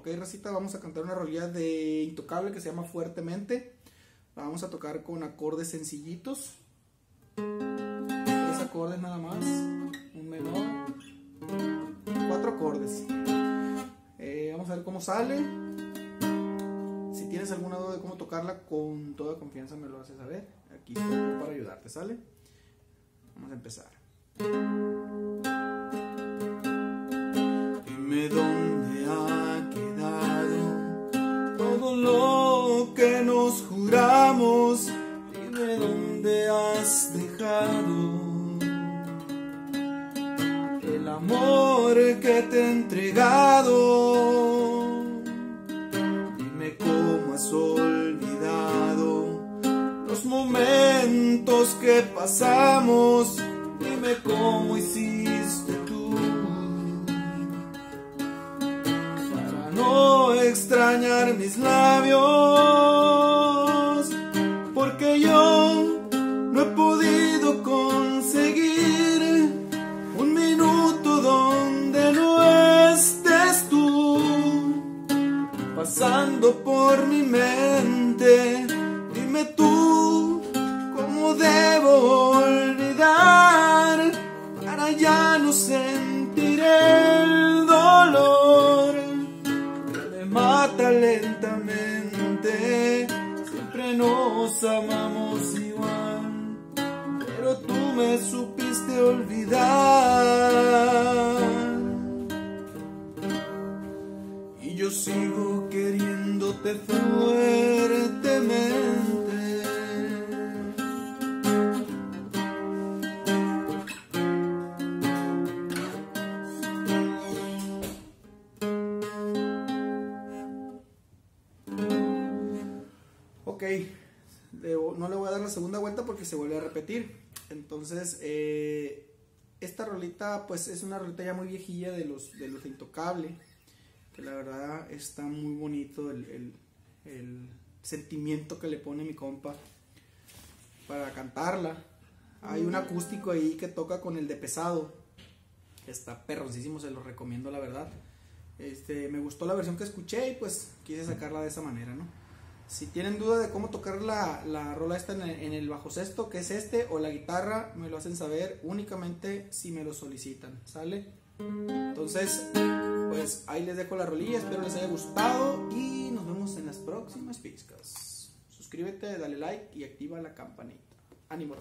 Ok, Racita, vamos a cantar una rolilla de Intocable que se llama Fuertemente. La vamos a tocar con acordes sencillitos. Tres acordes nada más. Un menor. Cuatro acordes. Eh, vamos a ver cómo sale. Si tienes alguna duda de cómo tocarla, con toda confianza me lo haces saber. Aquí estoy para ayudarte, ¿sale? Vamos a empezar. Has dejado el amor que te he entregado. Dime cómo has olvidado los momentos que pasamos. Dime cómo hiciste tú para no extrañar mis labios. Pasando por mi mente. Dime tú cómo debo olvidar para ya no sentir el dolor que me mata lentamente. Siempre nos amamos igual, pero tú me supiste olvidar. Y yo sigo queriéndote fuertemente. Ok, no le voy a dar la segunda vuelta porque se vuelve a repetir. Entonces, eh, esta rolita, pues es una rolita ya muy viejilla de los de los de. Que la verdad está muy bonito el, el- el sentimiento que le pone mi compa para cantarla. Hay un acústico ahí que toca con el de pesado. Está perroncísimo, se lo recomiendo la verdad. Este, me gustó la versión que escuché y pues quise sacarla de esa manera, ¿no? Si tienen duda de cómo tocar la, la rola esta en el, en el bajo sexto, que es este, o la guitarra, me lo hacen saber únicamente si me lo solicitan, ¿sale? Entonces, pues ahí les dejo la rolilla, espero les haya gustado y nos vemos en las próximas pizcas. Suscríbete, dale like y activa la campanita. Ánimo.